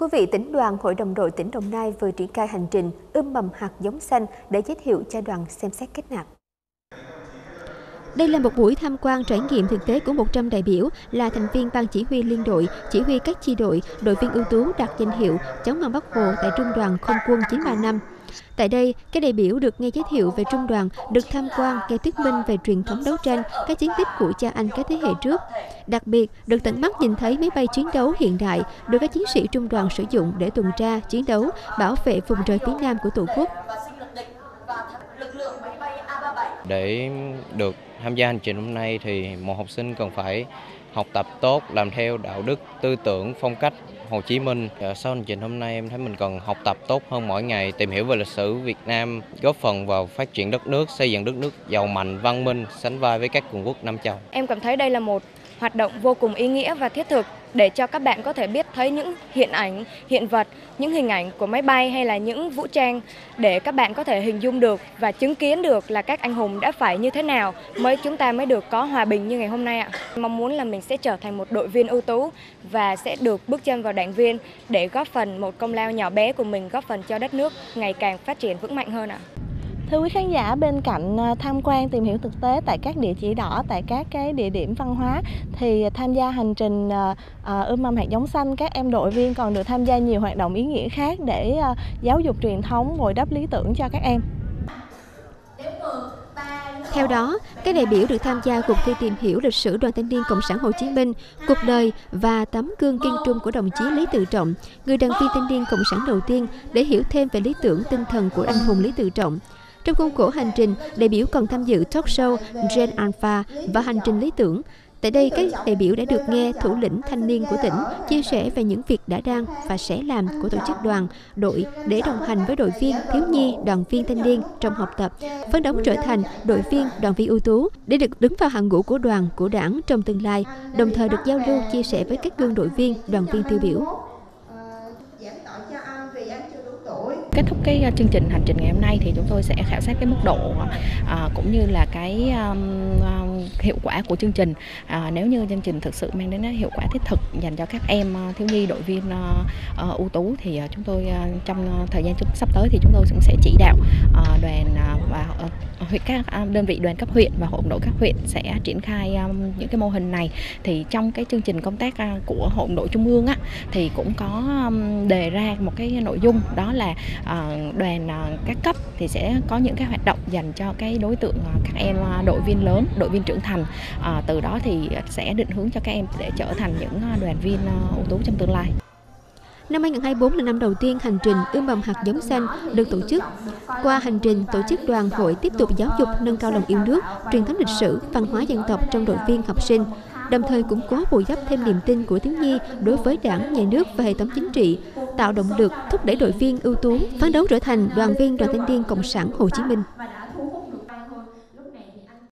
Thưa quý vị, tỉnh đoàn Hội đồng đội tỉnh Đồng Nai vừa triển khai hành trình ươm mầm hạt giống xanh để giới thiệu cho đoàn xem xét kết nạp. Đây là một buổi tham quan trải nghiệm thực tế của 100 đại biểu là thành viên ban chỉ huy liên đội, chỉ huy các chi đội, đội viên ưu tú đạt danh hiệu cháu ngoan Bắc Hồ tại Trung đoàn Không quân 935. Tại đây, các đại biểu được nghe giới thiệu về trung đoàn, được tham quan, nghe thuyết minh về truyền thống đấu tranh, các chiến tích của cha anh các thế hệ trước. Đặc biệt, được tận mắt nhìn thấy máy bay chiến đấu hiện đại được các chiến sĩ trung đoàn sử dụng để tuần tra, chiến đấu, bảo vệ vùng trời phía nam của Tổ quốc. Để được tham gia hành trình hôm nay thì một học sinh cần phải học tập tốt, làm theo đạo đức, tư tưởng, phong cách Hồ Chí Minh. Sau hành trình hôm nay em thấy mình cần học tập tốt hơn mỗi ngày, tìm hiểu về lịch sử Việt Nam, góp phần vào phát triển đất nước, xây dựng đất nước giàu mạnh, văn minh, sánh vai với các cường quốc Nam châu. Em cảm thấy đây là một hoạt động vô cùng ý nghĩa và thiết thực để cho các bạn có thể biết thấy những hiện ảnh, hiện vật, những hình ảnh của máy bay hay là những vũ trang để các bạn có thể hình dung được và chứng kiến được là các anh hùng đã phải như thế nào mới chúng ta mới được có hòa bình như ngày hôm nay ạ. Mong muốn là mình sẽ trở thành một đội viên ưu tú và sẽ được bước chân vào đảng viên để góp phần một công lao nhỏ bé của mình góp phần cho đất nước ngày càng phát triển vững mạnh hơn ạ. Thưa quý khán giả, bên cạnh à, tham quan tìm hiểu thực tế tại các địa chỉ đỏ, tại các cái địa điểm văn hóa thì tham gia hành trình à, à, ươm mầm hạt giống xanh, các em đội viên còn được tham gia nhiều hoạt động ý nghĩa khác để giáo dục truyền thống, bồi đắp lý tưởng cho các em. Theo đó, các đại biểu được tham gia cuộc thi tìm hiểu lịch sử Đoàn Thanh niên Cộng sản Hồ Chí Minh, cuộc đời và tấm gương kiên trung của đồng chí Lý Tự Trọng, người đoàn viên thanh niên Cộng sản đầu tiên để hiểu thêm về lý tưởng tinh thần của anh hùng Lý Tự Trọng. Trong khuôn khổ hành trình, đại biểu còn tham dự talk show Gen Alpha và hành trình lý tưởng. Tại đây, các đại biểu đã được nghe thủ lĩnh thanh niên của tỉnh chia sẻ về những việc đã đang và sẽ làm của tổ chức đoàn, đội để đồng hành với đội viên, thiếu nhi, đoàn viên thanh niên trong học tập, phấn đấu trở thành đội viên, đoàn viên ưu tú để được đứng vào hàng ngũ của đoàn, của đảng trong tương lai, đồng thời được giao lưu chia sẻ với các gương đội viên, đoàn viên tiêu biểu. Kết thúc cái ờ, chương trình hành trình ngày hôm nay thì chúng tôi sẽ khảo sát cái mức độ ờ, cũng như là cái um, hiệu quả của chương trình. À, nếu như chương trình thực sự mang đến hiệu quả thiết thực dành cho các em à, thiếu nhi đội viên uh, ưu tú thì chúng tôi trong thời gian sắp tới thì chúng tôi cũng sẽ chỉ đạo uh, đoàn và uh, huyện các đơn vị đoàn cấp huyện và hội đội các huyện sẽ triển khai um, những cái mô hình này. Thì trong cái chương trình công tác của hội đội trung ương á thì cũng có um, đề ra một cái nội dung đó là đoàn các cấp thì sẽ có những cái hoạt động dành cho cái đối tượng các em đội viên lớn, đội viên trưởng thành. À, từ đó thì sẽ định hướng cho các em để trở thành những à, đoàn viên à, ưu tú trong tương lai. Năm 2024 là năm đầu tiên hành trình ươm mầm hạt giống xanh được tổ chức. Qua hành trình, tổ chức đoàn hội tiếp tục giáo dục nâng cao lòng yêu nước, truyền thống lịch sử, văn hóa dân tộc trong đội viên học sinh, đồng thời củng cố bồi đắp thêm niềm tin của thiếu nhi đối với đảng, nhà nước và hệ thống chính trị, tạo động lực thúc đẩy đội viên ưu tú phấn đấu trở thành đoàn viên đoàn thanh niên cộng sản Hồ Chí Minh.